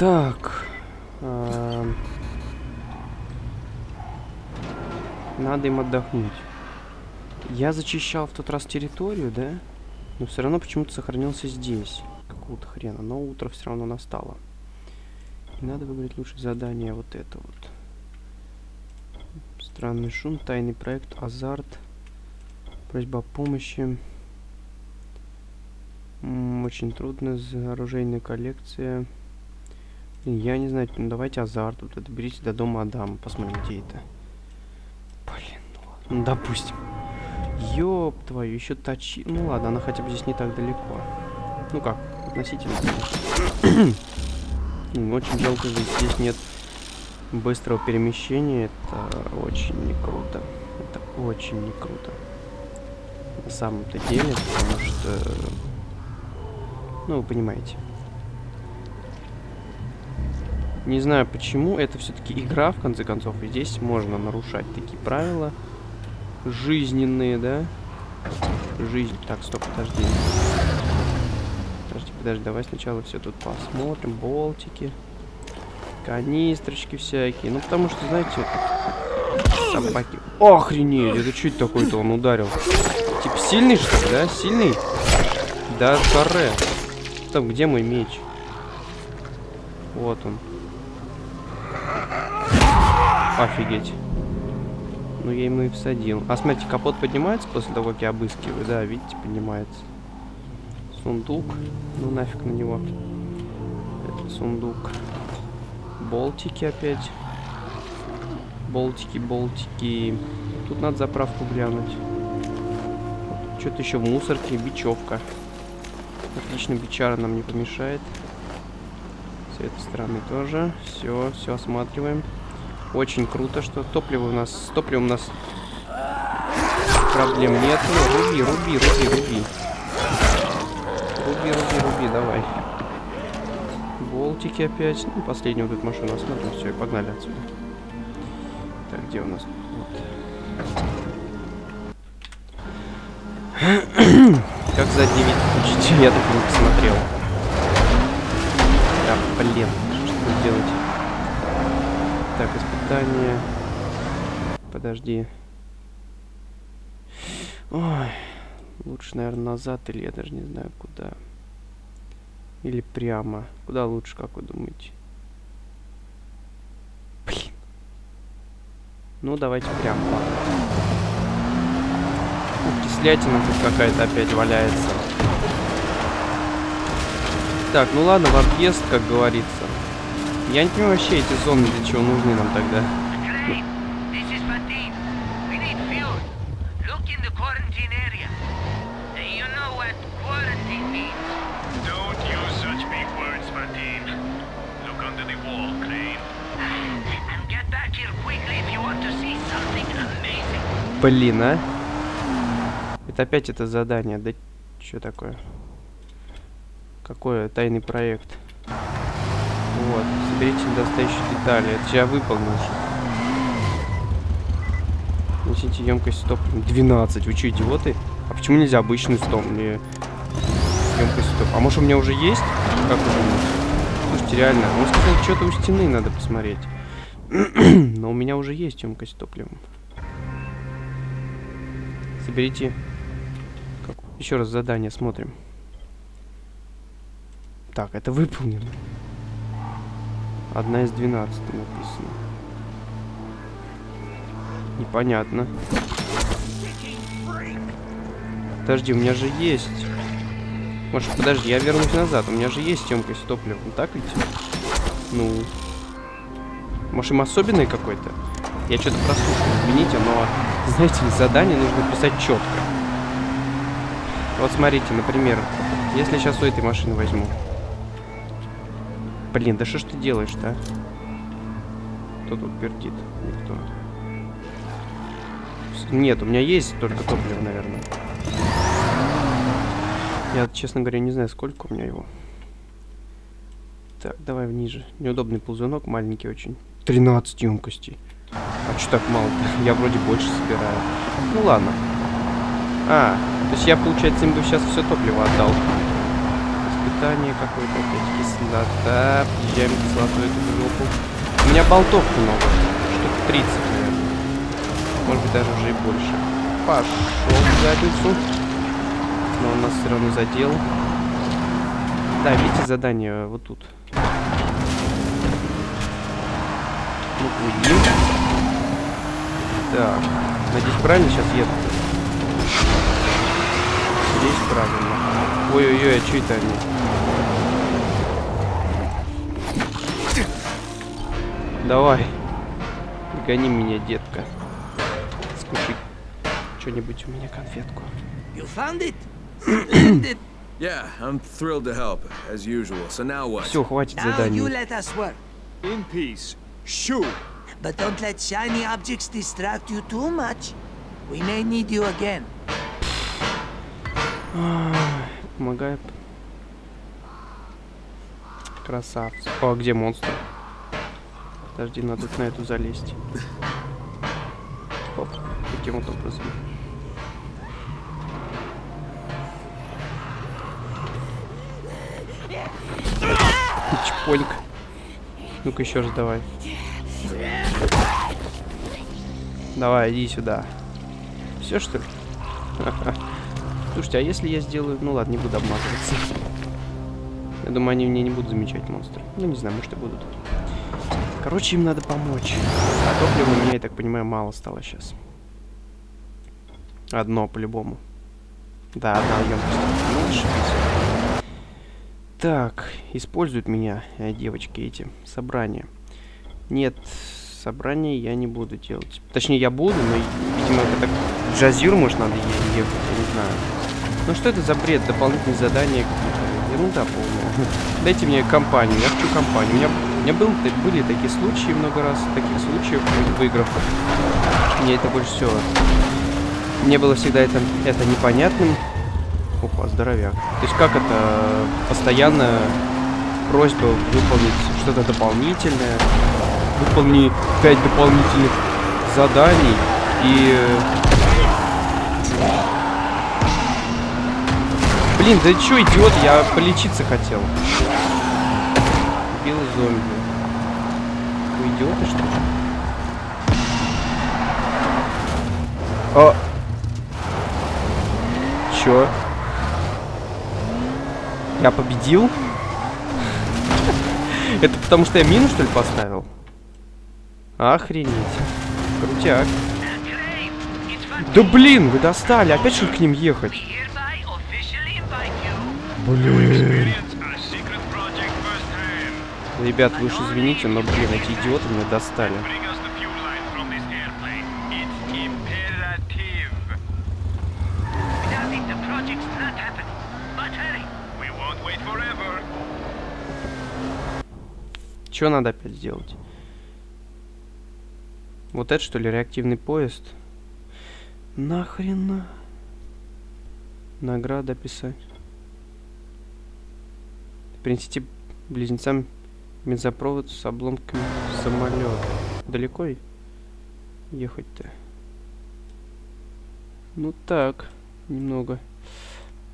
Так. а, Надо им отдохнуть. Я зачищал в тот раз территорию, да? Но все равно почему-то сохранился здесь. Какого-то хрена. Но утро все равно настало. И надо выбрать лучшее задание. Вот это вот. Странный шум, тайный проект, азарт. Просьба о помощи. Очень трудно. Оружейная коллекция. Я не знаю, ну давайте азарт. Вот это берите до дома Адама. Посмотрим, где это. Блин, ну ладно. Ну, допустим. Ёб твою, еще точи... Ну ладно, она хотя бы здесь не так далеко. Ну как, относительно. М, Очень жалко, что здесь нет быстрого перемещения. Это очень не круто. Это очень не круто. На самом-то деле, потому что... Ну, вы понимаете. Не знаю почему, это все-таки игра, в конце концов, и здесь можно нарушать такие правила жизненные, да? Жизнь. Так, стоп, подожди. Подожди, подожди, давай сначала все тут посмотрим. Болтики. Канистрочки всякие. Ну, потому что, знаете, собаки... Охренеть, это что это такое-то он ударил? Типа сильный, что ли, да? Сильный? Да, каре. Там, где мой меч? Вот он. Офигеть. Ну, я ему и всадил. А смотрите, капот поднимается после того, как я обыскиваю. Да, видите, поднимается. Сундук. Ну, нафиг на него. Это сундук. Болтики опять. Болтики, болтики. Тут надо заправку глянуть. Что-то еще в мусорке. Бечевка. Отлично, бичара нам не помешает. С этой стороны тоже. Все, все осматриваем. Очень круто, что топливо у нас... С топливом у нас проблем нет. Ну, руби, руби, руби, руби. Руби, руби, руби, давай. Болтики опять. Ну, последнюю вот эту машину осмотрим. Все, и погнали отсюда. Так, где у нас? Вот. Как задний вид включить? Я так не посмотрел. Да, блин, что делать? Так, испытание. Подожди. Ой. Лучше, наверное, назад или я даже не знаю куда. Или прямо. Куда лучше, как вы думаете? Блин. Ну, давайте прямо. Кислятина тут какая-то опять валяется. Так, ну ладно, в объезд, как говорится. Я не понимаю вообще эти зоны, для чего нужны нам тогда. Uh. Блин, а? Это опять это задание. Да что такое? Какой тайный проект? Вот. Соберите недостающие детали. Это я выполнил уже. Несите емкость топлива. 12. Вы что, идиоты? А почему нельзя обычный стол? Мне емкость топлива. А может у меня уже есть? Как думаете? Слушайте, реально. Он сказал, что-то у стены надо посмотреть. Но у меня уже есть емкость топливом. Соберите. Еще раз задание смотрим. Так, это выполнено. Одна из 12 написано. Непонятно. Подожди, у меня же есть. Может, подожди, я вернусь назад. У меня же есть емкость топлива. Ну, так ведь? Ну. Может, им особенный какой-то? Я что-то прослушал, извините, но, знаете, задание нужно писать четко. Вот смотрите, например, если сейчас у этой машины возьму. Блин, да что ж ты делаешь-то, а? Кто тут пердит? Никто. Нет, у меня есть только топливо, наверное. Я, честно говоря, не знаю, сколько у меня его. Так, давай ниже. Неудобный ползунок, маленький очень. 13 емкостей. А что так мало-то? Я вроде больше собираю. Ну ладно. А, то есть я, получается, им бы сейчас все топливо отдал. питание какое-то опять кислота. Въезжаем в кислоту эту жопу. У меня болтов много. Штук 30, наверное. Может быть, даже уже и больше. Пошел в задницу. Но он нас все равно задел. Да, видите задание вот тут. Ну, уйди. Так. Надеюсь, правильно сейчас еду? Здесь правильно. Ой-ой-ой, а что это они? Давай. Гони меня, детка. Скушай что-нибудь у меня конфетку. You found it? Yeah, I'm thrilled to help, as usual. So now what? Все, хватит now you заданий. let us work. In peace. Shoo! But don't let shiny objects distract you too much. We may need you again. Помогает. Красавцы. О, а где монстр? Подожди, надо на эту залезть. Оп, таким вот образом. Чпоньк. Ну-ка еще раз давай. Давай, иди сюда. Все что ли? Слушайте, а если я сделаю... Ну ладно, не буду обмазываться. Я думаю, они мне не будут замечать монстры. Ну, не знаю, может и будут. Короче, им надо помочь. А топлива у меня, я так понимаю, мало стало сейчас. Одно, по-любому. Да, одна емкость. Ну. Так, используют меня э, девочки эти. Собрания. Нет, собрания я не буду делать. Точнее, я буду, но, видимо, это так... Джазюр, может, надо ехать, я не знаю. Ну что это за бред? Дополнительные задания какие-то. Ерунда полная. Дайте мне компанию, я хочу компанию. У меня, у меня был, были такие случаи много раз, таких случаев в играх. Мне это больше всего... Мне было всегда это, это непонятным. Опа, здоровяк. То есть как это постоянно просьба выполнить что-то дополнительное, выполни 5 дополнительных заданий и... Блин, да чё, идиот, я полечиться хотел. Зомби. Вы идиоты, что ли? А... Чё? Я победил? Это потому что я мину, что ли, поставил? Охренеть. Крутяк. Да блин, вы достали. Опять что ли к ним ехать? Блин. Ребят, вы уж извините, но, блин, эти идиоты меня достали. Что надо опять сделать? Вот это что ли реактивный поезд? Нахрена? Награда писать. Принести близнецам бензопровод с обломками самолета. Далеко ехать-то? Ну так, немного.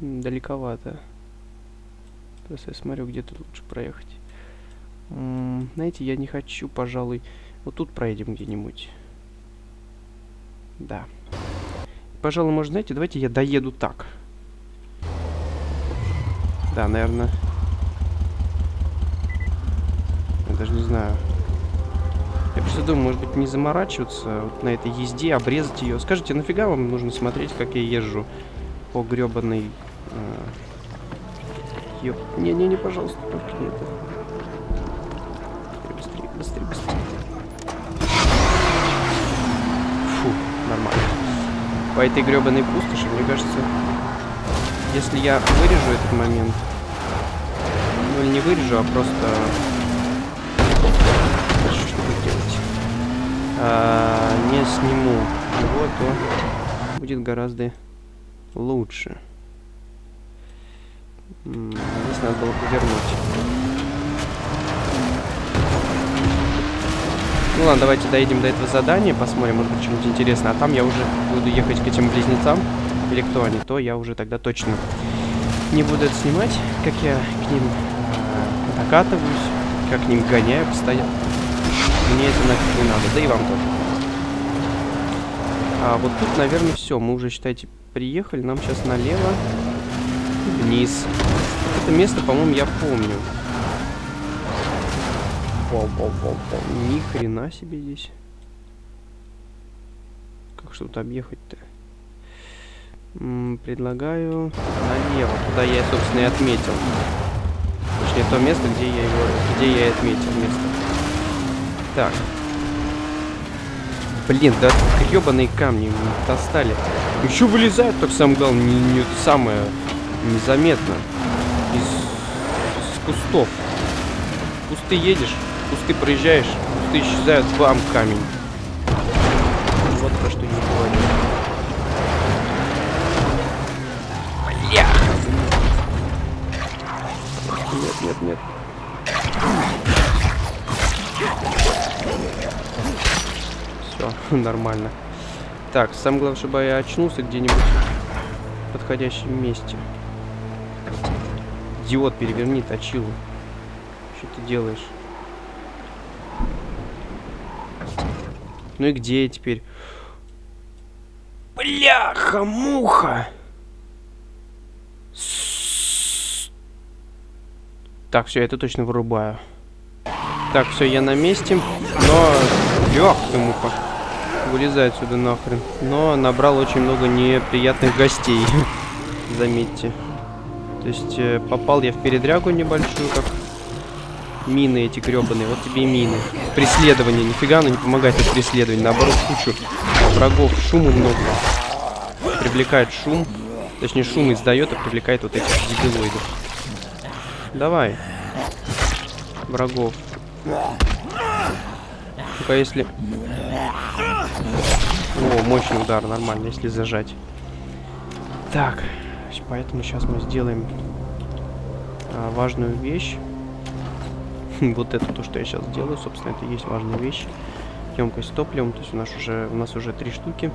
М, Далековато. Просто я смотрю, где тут лучше проехать. М, Знаете, я не хочу, пожалуй, вот тут проедем где-нибудь. Да. Пожалуй, может, знаете, давайте я доеду так. Да, наверное. Я даже не знаю. Я просто думаю, может быть, не заморачиваться вот на этой езде, обрезать ее. Скажите, нафига вам нужно смотреть, как я езжу по гребаной... Ёп... Не-не-не, пожалуйста, только не это. Быстрее, быстрее, быстрее. Фу, нормально. По этой гребаной пустоши, мне кажется, если я вырежу этот момент, ну или не вырежу, а просто... А, не сниму его, то будет гораздо лучше. Здесь надо было повернуть. Ну ладно, давайте доедем до этого задания, посмотрим, может быть, что-нибудь интересное. А там я уже буду ехать к этим близнецам, или кто они, то я уже тогда точно Не буду это снимать, как я к ним э, докатываюсь, как к ним гоняю постоянно. Мне это нафиг не надо, да и вам тоже. А вот тут, наверное, все. Мы уже, считайте, приехали. Нам сейчас налево вниз. Это место, по-моему, я помню. Вау, вау, вау, вау. Ни хрена себе здесь. Как что-то объехать-то? Предлагаю налево. Туда я, собственно, и отметил. Точнее, то место, где я его, где я и отметил место. Так. Блин, да гребаные камни достали. Еще вылезают, так сам главное, не, не самое незаметно. Из, из кустов. Кусты едешь, кусты проезжаешь, кусты исчезают, бам, камень. Вот про что не говорю. Бля! Нет, нет, нет. нормально. Так, самое главное, чтобы я очнулся где-нибудь в подходящем месте. Идиот, переверни точилу. Что ты делаешь? Ну и где я теперь? Бляха, муха! Так, все, я это точно вырубаю. Так, все, я на месте. Но... Лёг ты, муха. Вылезай отсюда нахрен. Но набрал очень много неприятных гостей. Заметьте. То есть э, попал я в передрягу небольшую, как мины эти гребаные. Вот тебе и мины. Преследование. Нифига оно не помогает от преследования. Наоборот, кучу врагов. Шуму много. Привлекает шум. Точнее, шум издает, а привлекает вот этих дебилоидов. Давай. Врагов. Ну-ка, если... О, мощный удар, нормально, если зажать. Так, поэтому сейчас мы сделаем а, важную вещь. вот это то, что я сейчас делаю, собственно, это и есть важная вещь. Емкость топливом, то есть у нас уже у нас уже три штуки.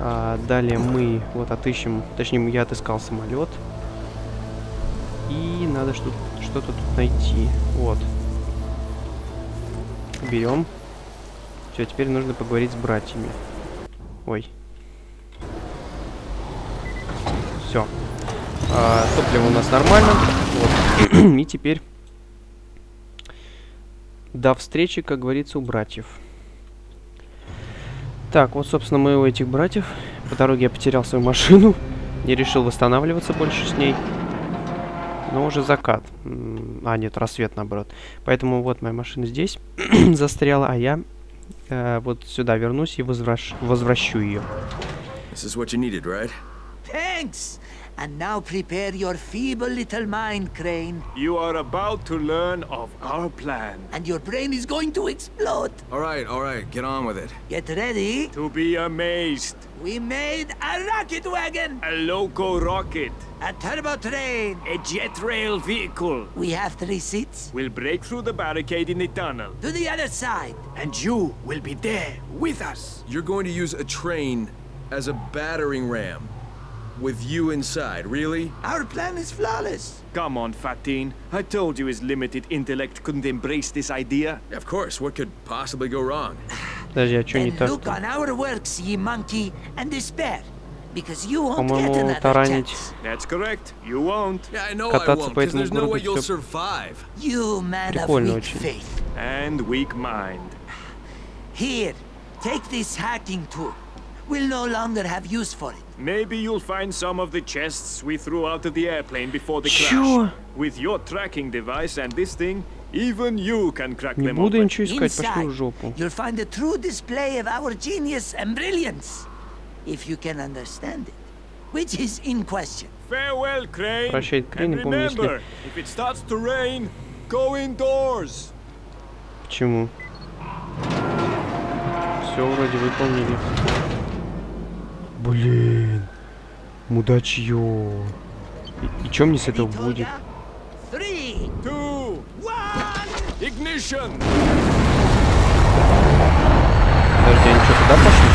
А, далее мы вот отыщем, точнее я отыскал самолет. И надо что- что-то тут найти. Вот. Берем. Все, теперь нужно поговорить с братьями. Ой. Все. топливо у нас нормально. Вот. И теперь до встречи, как говорится, у братьев. Так, вот, собственно, мы у этих братьев. По дороге я потерял свою машину. Не решил восстанавливаться больше с ней. Но уже закат. А, нет, рассвет наоборот. Поэтому вот моя машина здесь застряла, а я э, вот сюда вернусь и возвращ- возвращу ее. This is what you needed, right? Thanks! And now prepare your feeble little mind, Crane. You are about to learn of our plan. And your brain is going to explode. All right, all right, get on with it. Get ready. To be amazed. We made a rocket wagon, A loco rocket. a turbo train. A jet rail vehicle. We have three seats. We'll break through the barricade in the tunnel. To the other side. And you will be there with us. You're going to use a train as a battering ram with you inside, really? Our plan is flawless. Come on, Fatin. I told you his limited intellect couldn't embrace this idea. Of course, what could possibly go wrong? Подожди, а что не Then так? look on our works, ye monkey, and despair. Because you won't get По-моему, another таранить. chance. That's correct. You won't. Yeah, I know I Кататься won't, по because этому there's no way городу you'll всё- survive. You man of Прикольно weak очень. faith. And weak mind. Here, take this hacking tool. We'll no longer have use for it. Maybe you'll find some of the chests we threw out of the airplane before the Чё? crash. With your tracking device and this thing, even you can crack Не them буду open. ничего искать, пошли в Inside, жопу. you'll find a true display of our genius and brilliance, if you can understand it, which is in question. Farewell, Crane. Прощай, Крейн, and и помни, если- remember, if it starts to rain, go indoors. Почему? Все вроде выполнили. Блин. Мудачье. И, и чё мне с этого будет? Three, Two, one. ignition. Подожди, они что, туда пошли?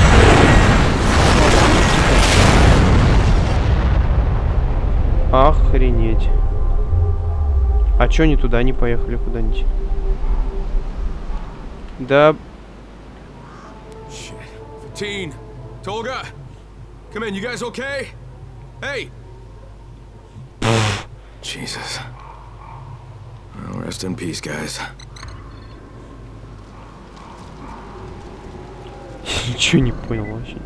Охренеть. А чё они туда не поехали куда-нибудь? Да, Shit. Fatine! Tolga! Come in, you guys okay? Hey! Jesus. Well, rest in peace, guys. Ничего не понял вообще.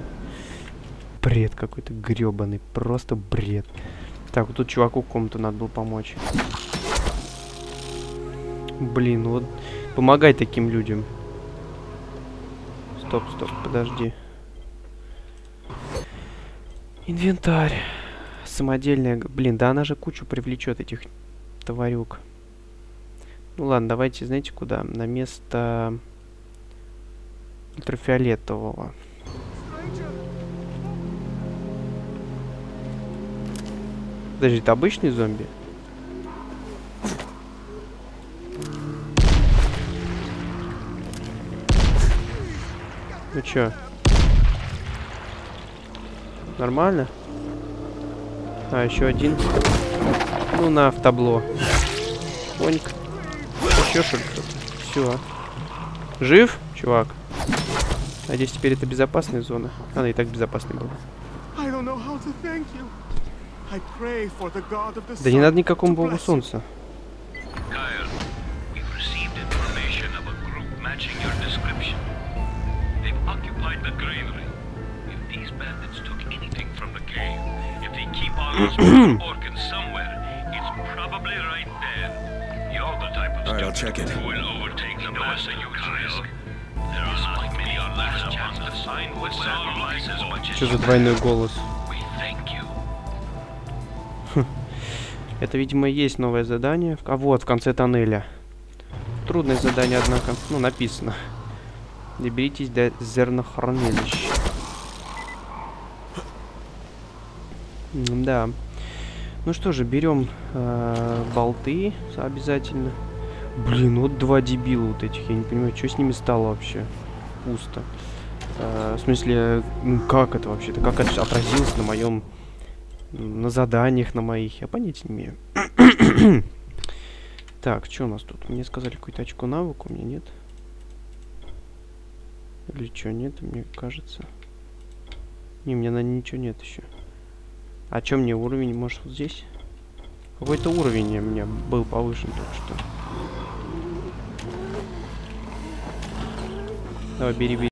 Бред какой-то гребаный, просто бред. Так, вот тут чуваку кому-то надо было помочь. Блин, вот помогай таким людям. Стоп, стоп, подожди. Инвентарь. Самодельная. Блин, да она же кучу привлечет этих тварюк. Ну ладно, давайте, знаете, куда? На место ультрафиолетового. Подожди, это обычный зомби? Ну чё? Нормально? А, еще один. Ну, на, в табло. Поньк. Еще что ли кто-то? Все. Жив, чувак? Надеюсь, теперь это безопасная зона. Она и так безопасной была. Да не надо никакому богу солнца. Kyle, they keep all those organs somewhere, it's probably right there. You're the type of All right, I'll stupid check it. who will overtake the master you risk. There are not many our last chance to find what's our lives as much as Что за двойной голос? We thank you. Это, видимо, и есть новое задание. А вот, в конце тоннеля. Трудное задание, однако. Ну, написано. Доберитесь до зернохранилища. М, Да. Ну что же, берем э, болты обязательно. Блин, вот два дебила вот этих. Я не понимаю, что с ними стало вообще. Пусто. Э, в смысле, как это вообще-то? Как это отразилось на моем на заданиях на моих, я понятия не имею. так, что у нас тут? Мне сказали какую-то очко навык, у меня нет. Или что, нет, мне кажется. Не, мне на ничего нет еще. А чё мне уровень, может, вот здесь? Какой-то уровень у меня был повышен только что. Давай, бери, бери.